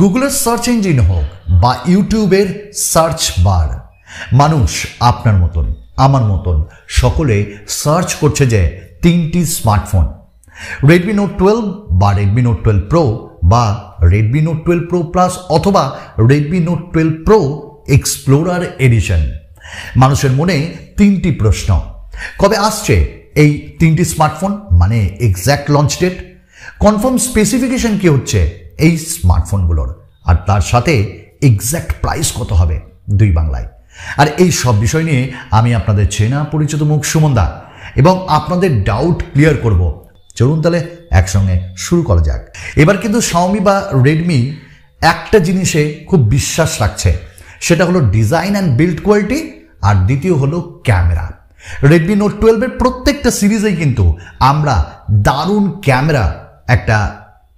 গুগলের search engine হোক বা ইউটিউবের সার্চ বার মানুষ আপনার মতন, আমার মতন সকলে সার্চ করছে যে তিনটি স্মার্টফোন রেডমি নোট টুয়েলভ বা রেডমি নোট টুয়েলভ প্রো বা Redmi note twelve pro plus অথবা Redmi note twelve pro explorer edition মানুষের মনে তিনটি প্রশ্ন। কবে আসছে এই তিনটি স্মার্টফোন মানে exact launch date confirm specification কি হচ্ছে? এই স্মার্টফোনগুলোর আর তার সাথে এক্স্যাক্ট প্রাইস কত হবে দুই বাংলায়। আর এই সব বিষয় নিয়ে আমি আপনাদের চেনা পরিচিত মুখ সুমন্দা এবং আপনাদের ডাউট ক্লিয়ার করব। চলুন তাহলে একসঙ্গে শুরু করা যাক। এবার কিন্তু শাওমি বা রেডমি একটা জিনিসে খুব বিশ্বাস রাখছে। সেটা হলো ডিজাইন অ্যান্ড বিল্ড কোয়ালিটি আর দ্বিতীয় হলো ক্যামেরা রেডমি নোট টুয়েলভের প্রত্যেকটা সিরিজেই কিন্তু আমরা দারুণ ক্যামেরা একটা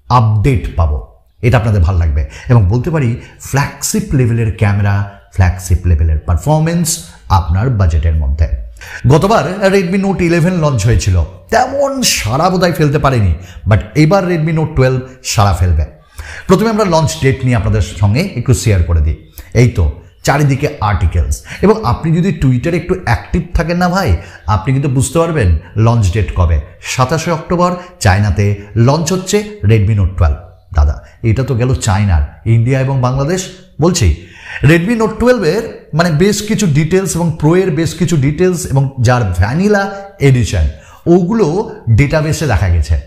আপডেট পাবো। এটা আপনাদের ভালো লাগবে। এবং বলতে পারি ফ্ল্যাগশিপ লেভেলের ক্যামেরা ফ্ল্যাগশিপ লেভেলের পারফরমেন্স আপনার বাজেটের মধ্যে। গতবার রেডমি নোট ইলেভেন লঞ্চ হয়েছিল। তেমন সারা বোধহয় ফেলতে পারেনি বাট এবার রেডমি নোট টুয়েলভ সারা ফেলবে। প্রথমে আমরা লঞ্চ ডেট নিয়ে আপনাদের সঙ্গে একটু শেয়ার করে দিই। এই তো, চারিদিকে আর্টিকেলস এবং আপনি যদি টুইটারে একটু অ্যাক্টিভ থাকেন না ভাই, আপনি কিন্তু বুঝতে পারবেন লঞ্চ ডেট কবে। সাতাশে অক্টোবর, চায়নাতে লঞ্চ হচ্ছে রেডমি নোট টুয়েলভ দাদা এটা তো গেল চায়নার। ইন্ডিয়া এবং বাংলাদেশ, বলছি। রেডমি নোট টুয়েলভের মানে বেশ কিছু ডিটেলস এবং প্রো এর বেশ কিছু ডিটেলস এবং যার ভ্যানিলা এডিশন ওগুলো ডেটাবেসে দেখা গেছে।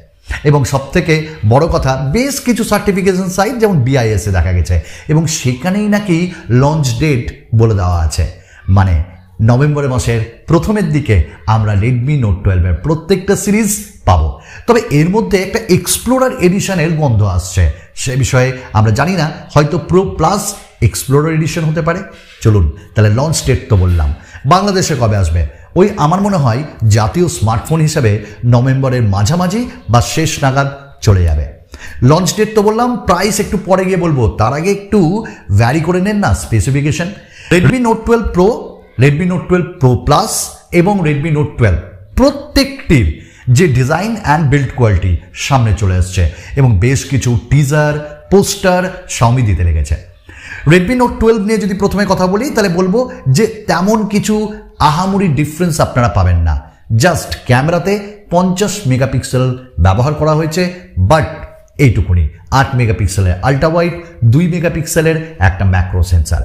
এবং সব থেকে বড় কথা, বেশ কিছু সার্টিফিকেশন সাইট যেমন বিআইএসে দেখা গেছে। এবং সেখানেই নাকি লঞ্চ ডেট বলে দেওয়া আছে। মানে নভেম্বর মাসের প্রথমের দিকে আমরা রেডমি নোট টুয়েলভের প্রত্যেকটা সিরিজ পাবো। তবে এর মধ্যে একটা এক্সপ্লোরার এডিশনের গন্ধ আসছে। সে বিষয়ে আমরা জানি না, হয়তো প্রো প্লাস এক্সপ্লোরার এডিশন হতে পারে। চলুন, তাহলে লঞ্চ ডেট তো বললাম। বাংলাদেশে কবে আসবে? ওই আমার মনে হয় জাতীয় স্মার্টফোন হিসেবে নভেম্বরের মাঝামাঝি বা শেষ নাগাদ চলে যাবে। লঞ্চ ডেট তো বললাম প্রাইস একটু পরে গিয়ে বলব। তার আগে একটু ভ্যারি করে নেন না specification Redmi note twelve pro Redmi note twelve pro plus এবং রেডমি নোট টুয়েলভ প্রত্যেকটির যে ডিজাইন অ্যান্ড বিল্ড কোয়ালিটি সামনে চলে আসছে এবং বেশ কিছু টিজার পোস্টার সাউমি দিতে লেগেছে। রেডমি নোট টুয়েলভ নিয়ে যদি প্রথমে কথা বলি, তাহলে বলব যে তেমন কিছু আহামরি ডিফারেন্স আপনারা পাবেন না। জাস্ট ক্যামেরাতে পঞ্চাশ মেগাপিক্সেল ব্যবহার করা হয়েছে বাট এইটুকুনি। আট মেগাপিক্সেলের আল্ট্রা ওয়াইড দুই মেগাপিক্সেলের একটা ম্যাক্রো সেন্সার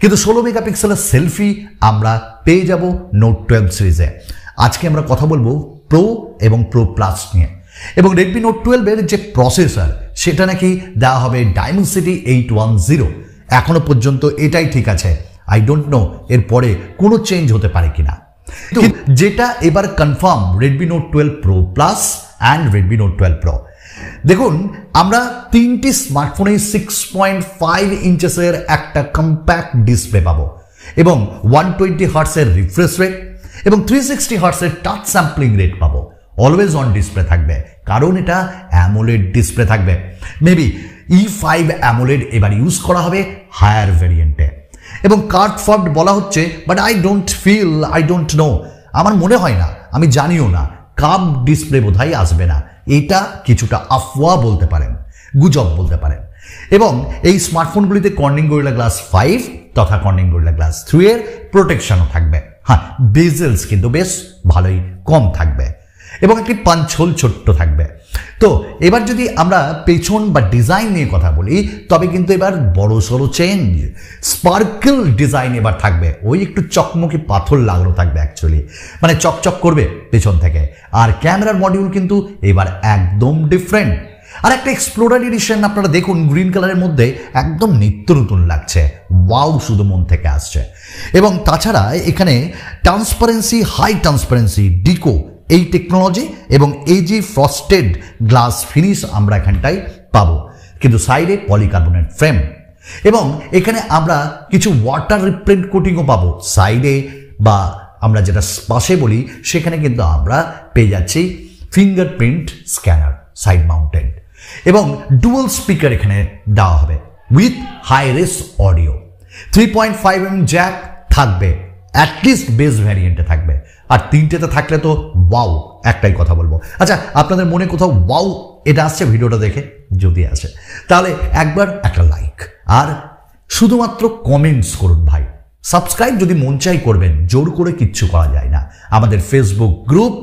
কিন্তু ষোলো মেগাপিক্সেলের সেলফি আমরা পেয়ে যাব নোট টুয়েলভ সিরিজে আজকে আমরা কথা বলব প্রো এবং প্রো প্লাস নিয়ে। এবং রেডমি নোট টুয়েলভের যে প্রসেসর সেটা নাকি দেওয়া হবে ডায়মন্ড এইট ওয়ান জিরো এখনও পর্যন্ত এটাই ঠিক আছে। আই ডোন্ট নো এরপরে কোনো চেঞ্জ হতে পারে কিনা। যেটা এবার confirm Redmi note twelve pro plus and Redmi note twelve pro দেখুন, আমরা তিনটি স্মার্টফোনে সিক্স পয়েন্ট ফাইভ ইঞ্চেসের একটা কম্প্যাক্ট ডিসপ্লে পাবো। এবং ওয়ান টোয়েন্টি হার্টসের রিফ্রেশ রেট এবং থ্রি সিক্সটি হার্টসের টাচ স্যাম্পলিং রেট পাবো। অলওয়েজ অন ডিসপ্লে থাকবে। কারণ এটা অ্যামোলেড ডিসপ্লে থাকবে। মেবি ই ফাইভ অ্যামোলেড এবার ইউজ করা হবে হায়ার ভেরিয়েন্টে এবং কার্ড ফর্ড বলা হচ্ছে but I don't feel I don't know আমার মনে হয় না, আমি জানিও না কাপ ডিসপ্লে বোধহয় আসবে না। এটা কিছুটা আফওয়া বলতে পারেন, গুজব বলতে পারেন। এবং এই স্মার্টফোনগুলিতে কর্নিং গরিলা গ্লাস ফাইভ তথা কর্নিং গরিলা গ্লাস থ্রি এর প্রোটেকশনও থাকবে। হ্যাঁ বেজেলস কিন্তু বেশ ভালোই কম থাকবে এবং একটি পাঞ্চল ছোট্ট থাকবে। তো এবার যদি আমরা পেছন বা ডিজাইন নিয়ে কথা বলি, তবে কিন্তু এবার বড় সড়ো চেঞ্জ স্পার্কেল ডিজাইন এবার থাকবে। ওই একটু চকমকি পাথর লাগানো থাকবে অ্যাকচুয়ালি মানে চকচক করবে পেছন থেকে। আর ক্যামেরার মডিউল কিন্তু এবার একদম ডিফারেন্ট আর একটা এক্সপ্লোরার এডিশন আপনারা দেখুন গ্রিন কালারের মধ্যে একদম নিত্য নতুন লাগছে। ওয়াও শুধু মন থেকে আসছে। এবং তাছাড়া এখানে ট্রান্সপারেন্সি হাই ট্রান্সপারেন্সি ডিকো এই টেকনোলজি এবং এই যে ফ্রস্টেড গ্লাস ফিনিশ আমরা এখানটায় পাবো। কিন্তু সাইডে পলিকার্বনেট ফ্রেম এবং এখানে আমরা কিছু ওয়াটার রিপ্রিন্ট কোটিংও পাবো। সাইডে বা আমরা যেটা পাশে বলি, সেখানে কিন্তু আমরা পেয়ে যাচ্ছি ফিঙ্গারপ্রিন্ট স্ক্যানার সাইড মাউন্টেড এবং ডুয়াল স্পিকার এখানে দেওয়া হবে with hi res audio three point five M jack থাকবে অ্যাটলিস্ট বেস ভ্যারিয়েন্টে থাকবে। আর তিনটেতে থাকলে তো ওয়াও একটাই কথা বলব। আচ্ছা আপনাদের মনে কোথাও ওয়াও এটা আসছে? ভিডিওটা দেখে যদি আসে। তাহলে একবার একটা লাইক আর শুধুমাত্র কমেন্টস করুন ভাই। সাবস্ক্রাইব যদি মন চাই করবেন, জোর করে কিচ্ছু করা যায় না। আমাদের ফেসবুক গ্রুপ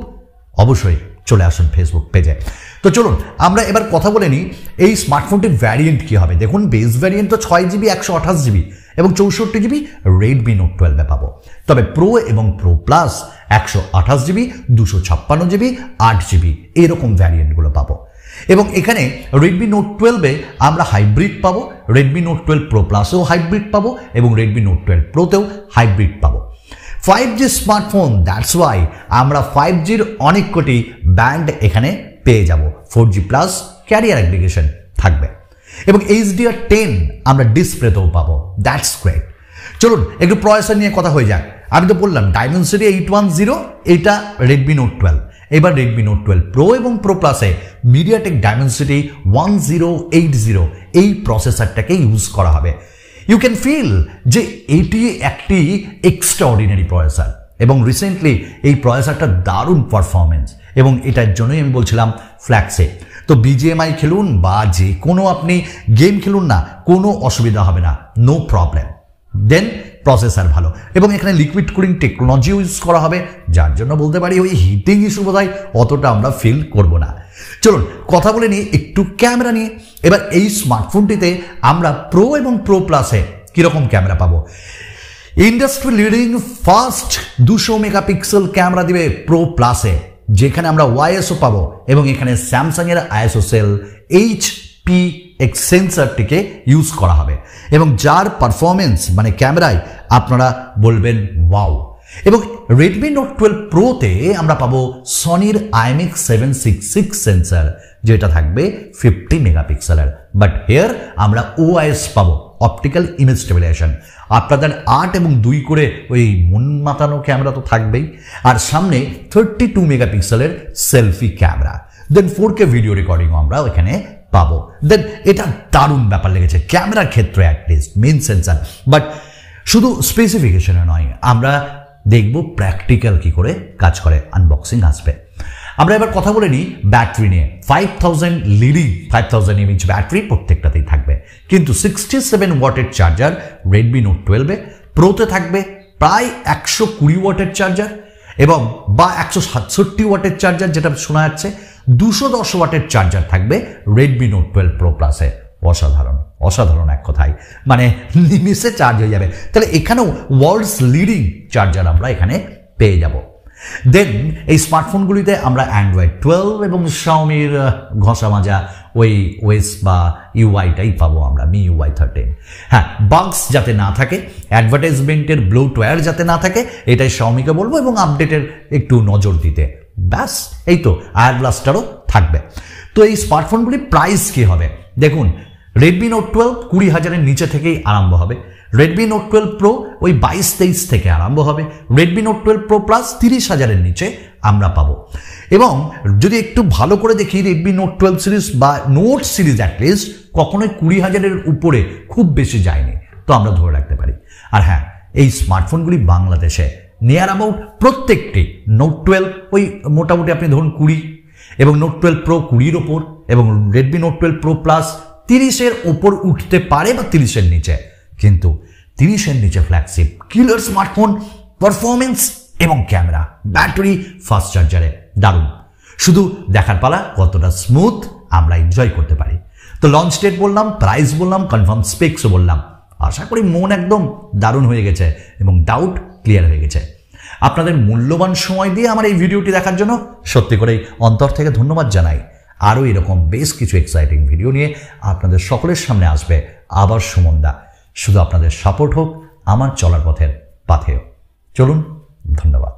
অবশ্যই চলে আসুন ফেসবুক পেজে তো চলুন, আমরা এবার কথা বলে নিই এই স্মার্টফোনটির ভ্যারিয়েন্ট কী হবে। দেখুন বেস ভ্যারিয়েন্ট তো ছয় জিবি একশো আঠাশ জিবি এবং চৌষট্টি জিবি রেডমি নোট টুয়েলভে পাবো। তবে প্রো এবং প্রো প্লাস একশো আঠাশ জিবি দুশো ছাপ্পান্ন জিবি আট জিবি এরকম ভ্যারিয়েন্টগুলো পাবো। এবং এখানে রেডমি নোট টুয়েলভে আমরা হাইব্রিড পাবো রেডমি নোট টুয়েলভ প্রো প্লাসেও হাইব্রিড পাবো এবং রেডমি নোট টুয়েলভ প্রোতেও হাইব্রিড পাবো। Five G smartphone that's why আমরা ফাইভ জির অনেক কোটি ব্যান্ড এখানে পেয়ে যাব। Four G plus carrier application থাকবে। এবং এইচডিআর টেন আমরা ডিসপ্লেতেও পাবো। দ্যাটস গ্রেট চলুন, একটু প্রসেসর নিয়ে কথা হয়ে যাক। আমি তো বললাম ডাইমেনসিটি এইট ওয়ান জিরো এটা রেডমি নোট টুয়েলভ এবার রেডমি নোট টুয়েলভ প্রো এবং প্রো প্লাসে MediaTek Dimensity one zero eight zero এই প্রসেসরটাকে ইউজ করা হবে। ইউ ক্যান ফিল যে এটি একটি এক্সট্রা অর্ডিনারি প্রসেসর এবং রিসেন্টলি এই প্রসেসরটা দারুণ পারফরমেন্স এবং এটার জন্যই আমি বলছিলাম ফ্ল্যাক্সে তো বিজিএমআই খেলুন বা যে কোনো আপনি গেম খেলুন না, কোনো অসুবিধা হবে না। নো প্রবলেম দেন প্রসেসার ভালো। এবং এখানে লিকুইড কুলিং টেকনোলজি ইউজ করা হবে, যার জন্য বলতে পারি ওই হিটিং ইস্যু বোধ অতটা আমরা ফিল করব না। চলুন, কথা বলে নিই একটু ক্যামেরা নিয়ে। এবার এই স্মার্টফোনটিতে আমরা প্রো এবং প্রো প্লাসে কীরকম ক্যামেরা পাবো? ইন্ডাস্ট্রি লিডিং ফার্স্ট দুশো মেগাপিক্সেল ক্যামেরা দিবে প্রো প্লাসে যেখানে আমরা ওয়াইএসও পাবো এবং এখানে স্যামসাংয়ের ISO cell H P X সেন্সারটিকে use করা হবে। এবং যার পারফরমেন্স মানে ক্যামেরায় আপনারা বলবেন ওয়াও এবং রেডমি নোট টুয়েলভ প্রোতে আমরা পাবো সনির IMX seven six six sensor যেটা থাকবে ফিফটি মেগাপিক্সেলের বাট হেয়ার আমরা ওআইএস পাবো। অপটিক্যাল ইমেজ স্টেবিলাইজেশন আপনাদের আট এবং দুই করে ওই মন মাতানো ক্যামেরা তো থাকবেই। আর সামনে থার্টি টু মেগাপিক্সেলের selfie camera then four K video রেকর্ডিংও আমরা ওইখানে পাবো। দেন এটা দারুণ ব্যাপার লেগেছে। ক্যামেরার ক্ষেত্রে অ্যাটলিস্ট মেন সেন্সার বাট শুধু স্পেসিফিকেশনে নয়, আমরা দেখব প্র্যাকটিক্যাল কি করে কাজ করে। আনবক্সিং আসবে। আমরা এবার কথা বলে নিই ব্যাটারি নিয়ে। Five thousand leading five thousand mAh battery প্রত্যেকটাতেই থাকবে। কিন্তু সিক্সটি সেভেন ওয়াটের চার্জার রেডমি নোট টুয়েলভে প্রোতে থাকবে প্রায় একশো কুড়ি ওয়াটের চার্জার এবং বা একশো সাতষট্টি ওয়াটের চার্জার যেটা শোনা যাচ্ছে, দুশো দশ ওয়াটের চার্জার থাকবে রেডমি নোট টুয়েলভ প্রো প্লাসে অসাধারণ অসাধারণ এক কথায়। মানে নিমিশে চার্জ হয়ে যাবে। তাহলে এখানেও ওয়ার্ল্ডস লিডিং চার্জার আমরা এখানে পেয়ে যাব। দেন এই স্মার্টফোনগুলিতে আমরা অ্যান্ড্রয়েড টুয়েলভ এবং শাওমির ঘষা মাজা ওই ওয়েস বা ইউআইটাই পাবো আমরা মি ইউআই থার্টিন হ্যাঁ বাগস যাতে না থাকে অ্যাডভার্টাইজমেন্টের ব্লু ব্লোটওয়্যার যাতে না থাকে, এটাই শাওমিকে বলব এবং আপডেটের একটু নজর দিতে। ব্যাস, এই তো আয়ার ব্লাস্টারও থাকবে। তো এই স্মার্টফোনগুলি প্রাইস কী হবে? দেখুন রেডমি নোট টুয়েলভ কুড়ি হাজারের নিচে থেকেই আরম্ভ হবে। রেডমি নোট টুয়েলভ প্রো ওই বাইশ তেইশ থেকে আরম্ভ হবে। Redmi Note twelve Pro Plus তিরিশ হাজারের নিচে আমরা পাবো। এবং যদি একটু ভালো করে দেখি রেডমি নোট টুয়েলভ সিরিজ বা নোট সিরিজ অ্যাটলিস্ট কখনোই কুড়ি হাজারের উপরে খুব বেশি যায়নি। তো আমরা ধরে রাখতে পারি। আর হ্যাঁ এই স্মার্টফোনগুলি বাংলাদেশে নিয়ার অ্যাবাউট প্রত্যেকটি নোট টুয়েলভ ওই মোটামুটি আপনি ধরুন কুড়ি এবং নোট টুয়েলভ প্রো কুড়ির ওপর এবং Redmi Note twelve Pro Plus তিরিশের ওপর উঠতে পারে বা তিরিশের নিচে। কিন্তু তিরিশের নিচে ফ্ল্যাগশিপ কিলার স্মার্টফোন পারফরমেন্স এবং ক্যামেরা ব্যাটারি ফাস্ট চার্জারে দারুণ। শুধু দেখার পালা কতটা স্মুথ আমরা এনজয় করতে পারি। তো লঞ্চ ডেট বললাম প্রাইস বললাম কনফার্ম স্পেক্সও বললাম। আশা করি মন একদম দারুণ হয়ে গেছে এবং ডাউট ক্লিয়ার হয়ে গেছে। আপনাদের মূল্যবান সময় দিয়ে আমার এই ভিডিওটি দেখার জন্য সত্যি করেই অন্তর থেকে ধন্যবাদ জানাই। আরও এরকম বেশ কিছু এক্সাইটিং ভিডিও নিয়ে আপনাদের সকলের সামনে আসবে আবার সুমন্দা। শুধু আপনাদের সাপোর্ট হোক, আমার চলার পথের পাথেও চলুন, ধন্যবাদ।